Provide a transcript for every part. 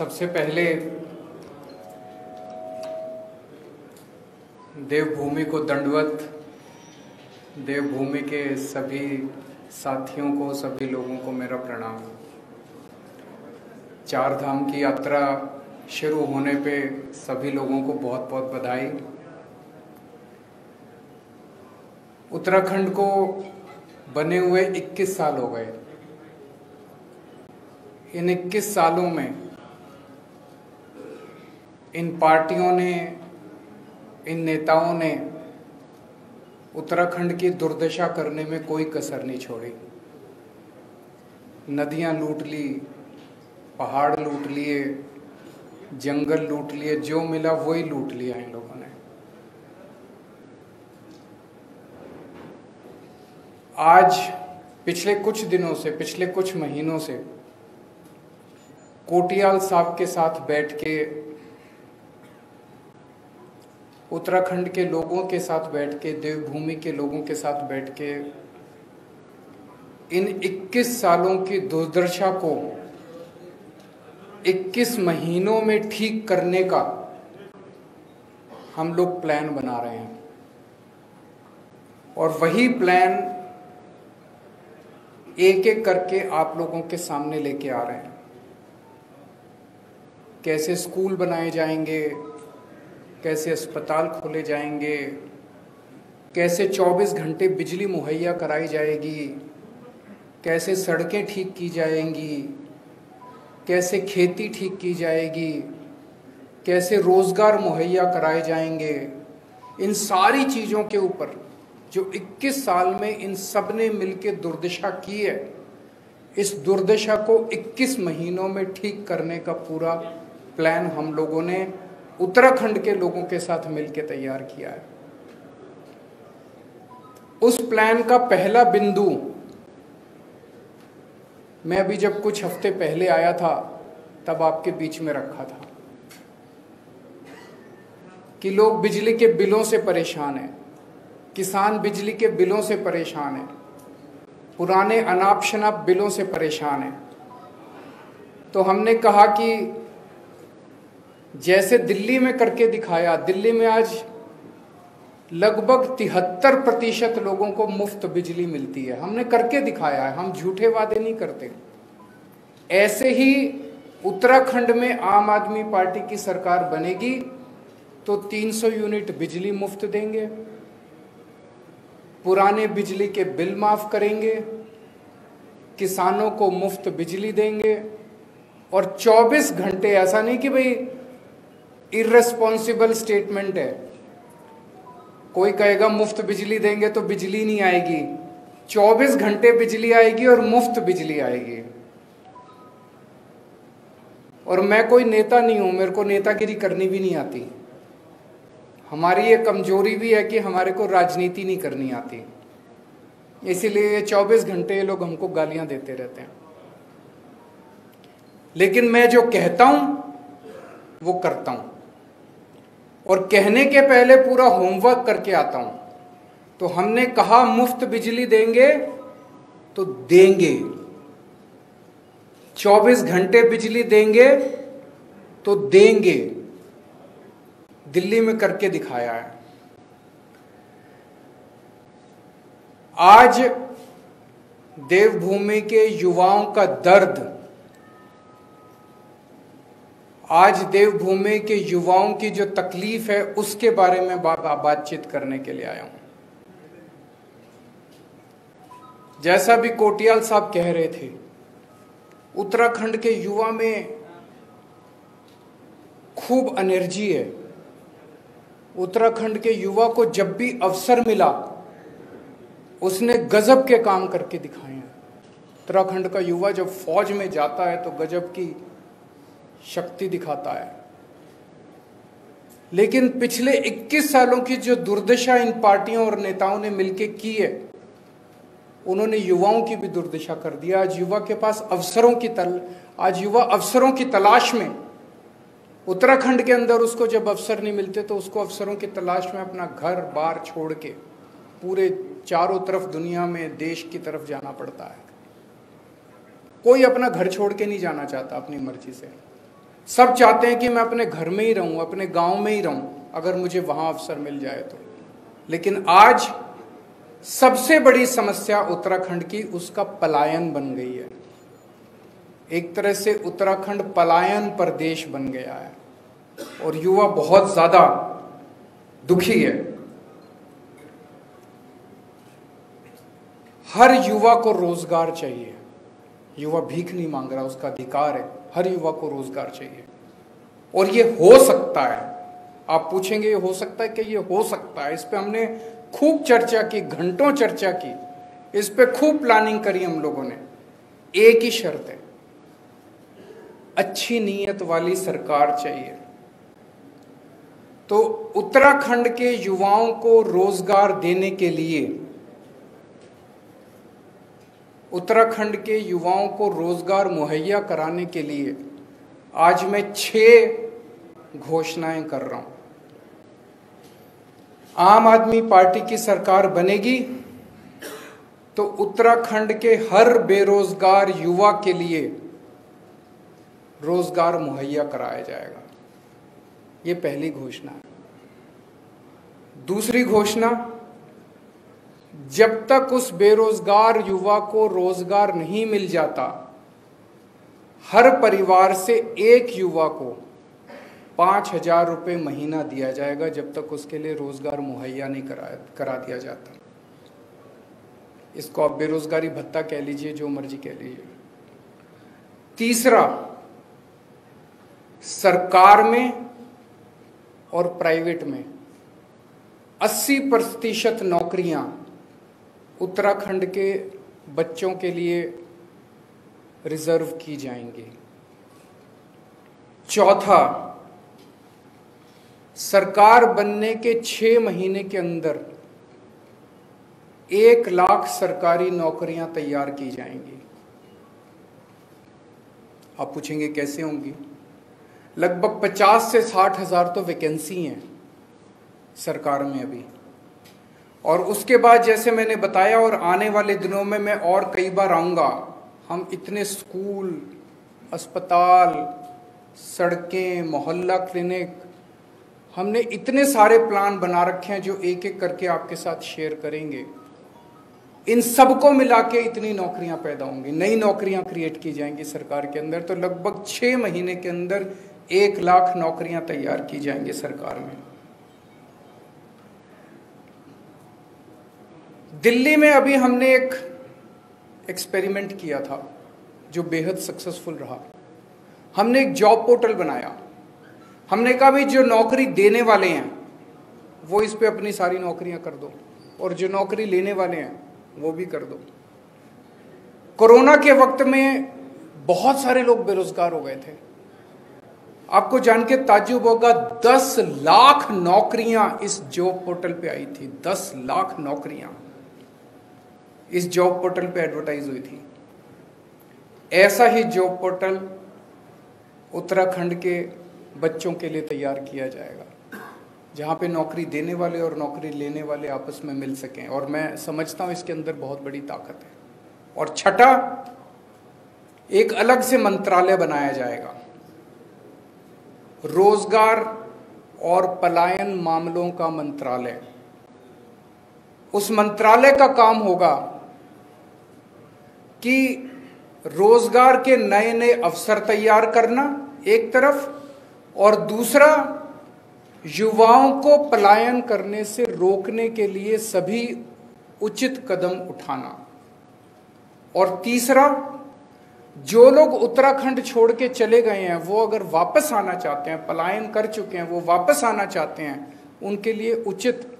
सबसे पहले देवभूमि को दंडवत, देवभूमि के सभी साथियों को, सभी लोगों को मेरा प्रणाम। चार धाम की यात्रा शुरू होने पे सभी लोगों को बहुत बहुत बधाई। उत्तराखंड को बने हुए 21 साल हो गए। इन 21 सालों में इन पार्टियों ने, इन नेताओं ने उत्तराखंड की दुर्दशा करने में कोई कसर नहीं छोड़ी। नदियाँ लूट ली, पहाड़ लूट लिए, जंगल लूट लिए, जो मिला वही लूट लिया इन लोगों ने। आज, पिछले कुछ दिनों से, पिछले कुछ महीनों से, कोटियाल साहब के साथ बैठ के उत्तराखंड के लोगों के साथ बैठ के, देवभूमि के लोगों के साथ बैठ के, इन 21 सालों की दुर्दशा को 21 महीनों में ठीक करने का हम लोग प्लान बना रहे हैं। और वही प्लान एक एक करके आप लोगों के सामने लेके आ रहे हैं। कैसे स्कूल बनाए जाएँगे कैसे अस्पताल खोले जाएँगे? कैसे 24 घंटे बिजली मुहैया कराई जाएगी? कैसे सड़कें ठीक की जाएँगी? कैसे खेती ठीक की जाएगी? कैसे रोज़गार मुहैया कराए जाएँगे? इन सारी चीज़ों के ऊपर जो 21 साल में इन सबने मिलकर दुर्दशा की है, इस दुर्दशा को 21 महीनों में ठीक करने का पूरा प्लान हम लोगों ने उत्तराखंड के लोगों के साथ मिलकर तैयार किया है। उस प्लान का पहला बिंदु, मैं अभी जब कुछ हफ़्ते पहले आया था, तब आपके बीच में रखा था कि लोग बिजली के बिलों से परेशान हैं, किसान बिजली के बिलों से परेशान हैं, पुराने अनाप शनाप बिलों से परेशान हैं। तो हमने कहा कि जैसे दिल्ली में करके दिखाया, दिल्ली में आज लगभग तिहत्तर प्रतिशत लोगों को मुफ़्त बिजली मिलती है। हमने करके दिखाया है, हम झूठे वादे नहीं करते। ऐसे ही उत्तराखंड में आम आदमी पार्टी की सरकार बनेगी तो 300 यूनिट बिजली मुफ़्त देंगे, पुराने बिजली के बिल माफ़ करेंगे, किसानों को मुफ़्त बिजली देंगे, और 24 घंटे ऐसा नहीं कि भाई इरेस्पॉन्सिबल स्टेटमेंट है। कोई कहेगा, मुफ़्त बिजली देंगे तो बिजली नहीं आएगी। 24 घंटे बिजली आएगी और मुफ़्त बिजली आएगी। और मैं कोई नेता नहीं हूँ, मेरे को नेतागिरी करनी भी नहीं आती। हमारी ये कमज़ोरी भी है कि हमारे को राजनीति नहीं करनी आती। इसीलिए ये 24 घंटे ये लोग हमको गालियाँ देते रहते हैं। लेकिन मैं जो कहता हूँ, वो करता हूँ। और कहने के पहले पूरा होमवर्क करके आता हूँ। तो हमने कहा, मुफ़्त बिजली देंगे तो देंगे। 24 घंटे बिजली देंगे तो देंगे। दिल्ली में करके दिखाया है। आज देवभूमि के युवाओं का दर्द आज देवभूमि के युवाओं की जो तकलीफ़ है उसके बारे में बा, बा, बातचीत करने के लिए आया हूँ। जैसा भी कोटियाल साहब कह रहे थे उत्तराखंड के युवा में खूब एनर्जी है। उत्तराखंड के युवा को जब भी अवसर मिला उसने गजब के काम करके दिखाए हैं। उत्तराखंड का युवा जब फौज में जाता है तो गजब की शक्ति दिखाता है। लेकिन पिछले 21 सालों की जो दुर्दशा इन पार्टियों और नेताओं ने मिलकर की है, उन्होंने युवाओं की भी दुर्दशा कर दिया आज युवा के पास अवसरों की तल, आज युवा अवसरों की तलाश में, उत्तराखंड के अंदर उसको जब अवसर नहीं मिलते तो उसको अवसरों की तलाश में अपना घर बार छोड़ के पूरे चारों तरफ़ दुनिया में, देश की तरफ़ जाना पड़ता है। कोई अपना घर छोड़ के नहीं जाना चाहता, अपनी मर्ज़ी से। सब चाहते हैं कि मैं अपने घर में ही रहूँ, अपने गाँव में ही रहूँ, अगर मुझे वहाँ अवसर मिल जाए तो। लेकिन आज सबसे बड़ी समस्या उत्तराखंड की उसका पलायन बन गई है। एक तरह से उत्तराखंड पलायन प्रदेश बन गया है, और युवा बहुत ज़्यादा दुखी है। हर युवा को रोज़गार चाहिए। युवा भीख नहीं मांग रहा, उसका अधिकार है। हर युवा को रोज़गार चाहिए। और ये हो सकता है। आप पूछेंगे, ये हो सकता है कि ये हो सकता है। इस पर हमने खूब चर्चा की, घंटों चर्चा की। इस पर खूब प्लानिंग करी हम लोगों ने। एक ही शर्त है। अच्छी नीयत वाली सरकार चाहिए। तो उत्तराखंड के युवाओं को रोज़गार देने के लिए उत्तराखंड के युवाओं को रोज़गार मुहैया कराने के लिए आज मैं छह घोषणाएँ कर रहा हूँ। आम आदमी पार्टी की सरकार बनेगी तो उत्तराखंड के हर बेरोजगार युवा के लिए रोज़गार मुहैया कराया जाएगा। ये पहली घोषणा। है दूसरी घोषणा जब तक उस बेरोजगार युवा को रोज़गार नहीं मिल जाता, हर परिवार से एक युवा को पाँच हज़ार रुपये महीना दिया जाएगा, जब तक उसके लिए रोज़गार मुहैया नहीं करा करा दिया जाता। इसको आप बेरोजगारी भत्ता कह लीजिए, जो मर्ज़ी कह लीजिए। तीसरा, सरकार में और प्राइवेट में 80 प्रतिशत नौकरियाँ उत्तराखंड के बच्चों के लिए रिज़र्व की जाएँगी। चौथा, सरकार बनने के छह महीने के अंदर एक लाख सरकारी नौकरियाँ तैयार की जाएँगी। आप पूछेंगे कैसे होंगी? लगभग पचास से साठ हज़ार तो वैकेंसी हैं सरकार में अभी। और उसके बाद जैसे मैंने बताया और आने वाले दिनों में मैं और कई बार आऊँगा, हम इतने स्कूल, अस्पताल, सड़कें, मोहल्ला क्लिनिक, हमने इतने सारे प्लान बना रखे हैं जो एक एक करके आपके साथ शेयर करेंगे। इन सबको मिला के इतनी नौकरियाँ पैदा होंगी, नई नौकरियाँ क्रिएट की जाएँगी सरकार के अंदर तो लगभग छः महीने के अंदर एक लाख नौकरियाँ तैयार की जाएँगी सरकार में। दिल्ली में अभी हमने एक एक्सपेरिमेंट किया था, जो बेहद सक्सेसफुल रहा। हमने एक जॉब पोर्टल बनाया। हमने कहा, भाई, जो नौकरी देने वाले हैं, वो इस पे अपनी सारी नौकरियाँ कर दो, और जो नौकरी लेने वाले हैं, वो भी कर दो। कोरोना के वक्त में बहुत सारे लोग बेरोजगार हो गए थे। आपको जान के ताजुब होगा, दस लाख नौकरियाँ इस जॉब पोर्टल पे आई थी, दस लाख नौकरियाँ। इस जॉब पोर्टल पे एडवर्टाइज हुई थी। ऐसा ही जॉब पोर्टल उत्तराखंड के बच्चों के लिए तैयार किया जाएगा, जहाँ पे नौकरी देने वाले और नौकरी लेने वाले आपस में मिल सकें। और मैं समझता हूँ इसके अंदर बहुत बड़ी ताकत है। और छठा, एक अलग से मंत्रालय बनाया जाएगा। रोज़गार और पलायन मामलों का मंत्रालय। उस मंत्रालय का काम होगा कि रोज़गार के नए नए अवसर तैयार करना एक तरफ़ और दूसरा, युवाओं को पलायन करने से रोकने के लिए सभी उचित कदम उठाना। और तीसरा, जो लोग उत्तराखंड छोड़ के चले गए हैं, वो अगर वापस आना चाहते हैं, पलायन कर चुके हैं, वो वापस आना चाहते हैं, उनके लिए उचित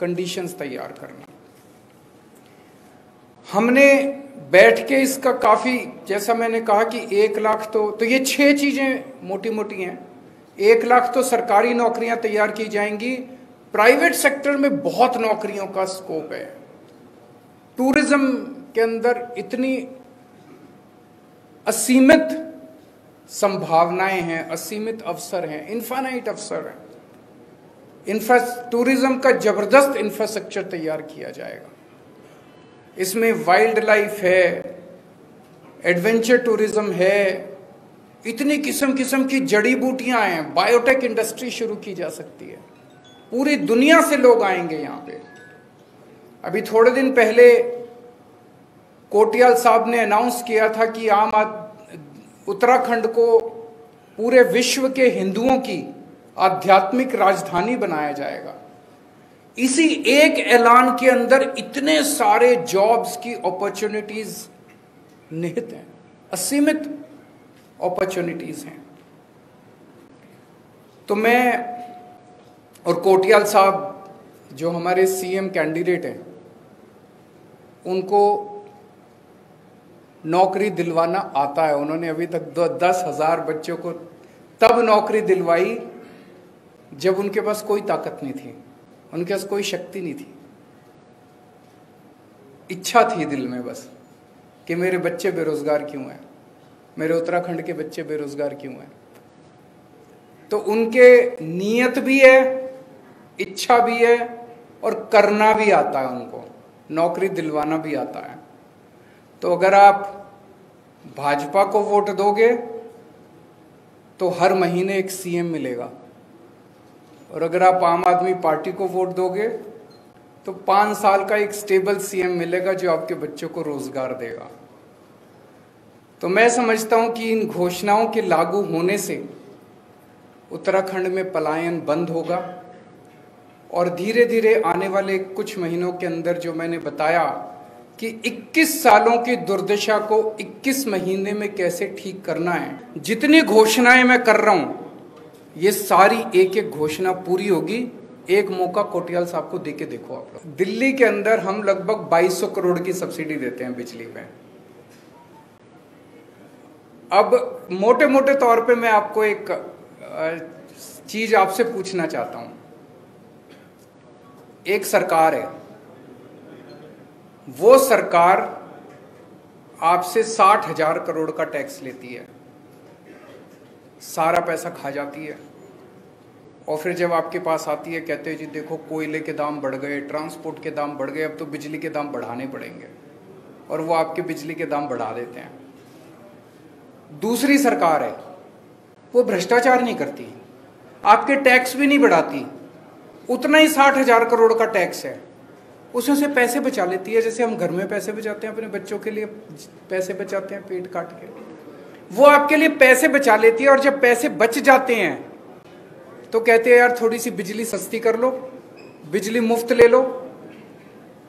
कंडीशंस तैयार करना। हमने बैठ के इसका काफ़ी, जैसा मैंने कहा कि एक लाख तो तो ये छह चीज़ें मोटी मोटी हैं। एक लाख तो सरकारी नौकरियाँ तैयार की जाएँगी। प्राइवेट सेक्टर में बहुत नौकरियों का स्कोप है। टूरिज़्म के अंदर इतनी असीमित संभावनाएँ हैं, असीमित अवसर हैं इन्फानाइट अवसर हैं। इंफ्रा टूरिज़्म का ज़बरदस्त इंफ्रास्ट्रक्चर तैयार किया जाएगा। इसमें वाइल्ड लाइफ है एडवेंचर टूरिज़्म है, इतनी किस्म किस्म की जड़ी बूटियाँ हैं बायोटेक इंडस्ट्री शुरू की जा सकती है। पूरी दुनिया से लोग आएँगे यहाँ पे। अभी थोड़े दिन पहले कोटियाल साहब ने अनाउंस किया था कि आम उत्तराखंड को पूरे विश्व के हिंदुओं की आध्यात्मिक राजधानी बनाया जाएगा। इसी एक ऐलान के अंदर इतने सारे जॉब्स की अपॉर्चुनिटीज़ निहित हैं, असीमित अपॉर्चुनिटीज़ हैं। तो मैं और कोटियाल साहब, जो हमारे सीएम कैंडिडेट हैं, उनको नौकरी दिलवाना आता है। उन्होंने अभी तक दो, दस हज़ार बच्चों को तब नौकरी दिलवाई जब उनके पास कोई ताकत नहीं थी। उनके पास कोई शक्ति नहीं थी। इच्छा थी दिल में बस, कि मेरे बच्चे बेरोजगार क्यों हैं? मेरे उत्तराखंड के बच्चे बेरोजगार क्यों हैं? तो उनके नीयत भी है, इच्छा भी है, और करना भी आता है उनको, नौकरी दिलवाना भी आता है। तो अगर आप भाजपा को वोट दोगे तो हर महीने एक सीएम मिलेगा। और अगर आप आम आदमी पार्टी को वोट दोगे तो पाँच साल का एक स्टेबल सीएम मिलेगा जो आपके बच्चों को रोज़गार देगा। तो मैं समझता हूँ कि इन घोषणाओं के लागू होने से उत्तराखंड में पलायन बंद होगा और धीरे धीरे आने वाले कुछ महीनों के अंदर जो मैंने बताया कि 21 सालों की दुर्दशा को 21 महीने में कैसे ठीक करना है, जितनी घोषणाएँ मैं कर रहा हूँ ये सारी एक एक घोषणा पूरी होगी। एक मौका कोटियाल साहब को देके देखो आप लोग। दिल्ली के अंदर हम लगभग 2200 करोड़ की सब्सिडी देते हैं बिजली में। अब मोटे मोटे तौर पे मैं आपको एक चीज़ आपसे पूछना चाहता हूँ। एक सरकार है। वो सरकार आपसे साठ हज़ार करोड़ का टैक्स लेती है। सारा पैसा खा जाती है। और फिर जब आपके पास आती है, कहते हैं जी, देखो, कोयले के दाम बढ़ गए, ट्रांसपोर्ट के दाम बढ़ गए, अब तो बिजली के दाम बढ़ाने पड़ेंगे। और वो आपके बिजली के दाम बढ़ा देते हैं। दूसरी सरकार है, वो भ्रष्टाचार नहीं करती। आपके टैक्स भी नहीं बढ़ाती। उतना ही साठ हज़ार करोड़ का टैक्स है। उसमें से पैसे बचा लेती है, जैसे हम घर में पैसे बचाते हैं, अपने बच्चों के लिए पैसे बचाते हैं, पेट काट के। वो आपके लिए पैसे बचा लेती है और जब पैसे बच जाते हैं तो कहते हैं, यार, थोड़ी सी बिजली सस्ती कर लो, बिजली मुफ़्त ले लो।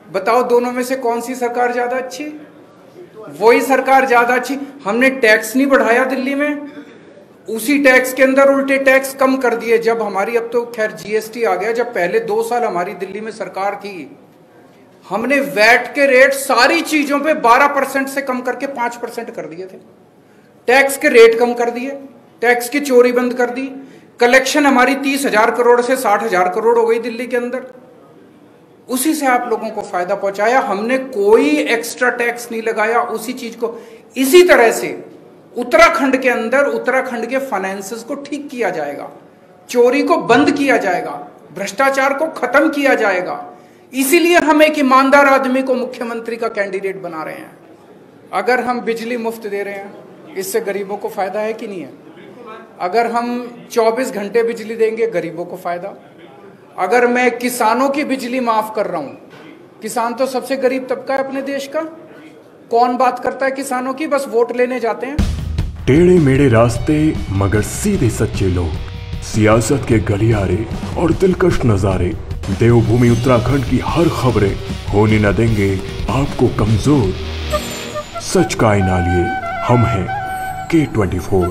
बताओ दोनों में से कौन सी सरकार ज़्यादा अच्छी? वही सरकार ज़्यादा अच्छी। हमने टैक्स नहीं बढ़ाया दिल्ली में। उसी टैक्स के अंदर उल्टे टैक्स कम कर दिए। जब हमारी, अब तो खैर जीएसटी आ गया, जब पहले दो साल हमारी दिल्ली में सरकार थी, हमने वैट के रेट सारी चीज़ों पे 12 परसेंट से कम करके 5 परसेंट कर दिए थे। टैक्स के रेट कम कर दिए, टैक्स की चोरी बंद कर दी। कलेक्शन हमारी तीस हज़ार करोड़ से साठ हज़ार करोड़ हो गई दिल्ली के अंदर। उसी से आप लोगों को फ़ायदा पहुँचाया। हमने कोई एक्स्ट्रा टैक्स नहीं लगाया उसी चीज़ को। इसी तरह से उत्तराखंड के अंदर, उत्तराखंड के फाइनेंसेस को ठीक किया जाएगा। चोरी को बंद किया जाएगा। भ्रष्टाचार को खत्म किया जाएगा। इसीलिए हम एक ईमानदार आदमी को मुख्यमंत्री का कैंडिडेट बना रहे हैं। अगर हम बिजली मुफ़्त दे रहे हैं इससे गरीबों को फ़ायदा है कि नहीं है? अगर हम 24 घंटे बिजली देंगे, गरीबों को फ़ायदा। अगर मैं किसानों की बिजली माफ़ कर रहा हूँ, किसान तो सबसे गरीब तबका है अपने देश का। कौन बात करता है किसानों की? बस वोट लेने जाते हैं। टेढ़े मेढ़े रास्ते, मगर सीधे सच्चे लोग। सियासत के गलियारे और दिलकश नजारे। देवभूमि उत्तराखंड की हर खबरें। होने न देंगे आपको कमज़ोर। सच का आईना लिए हम हैं। के ट्वेंटी फोर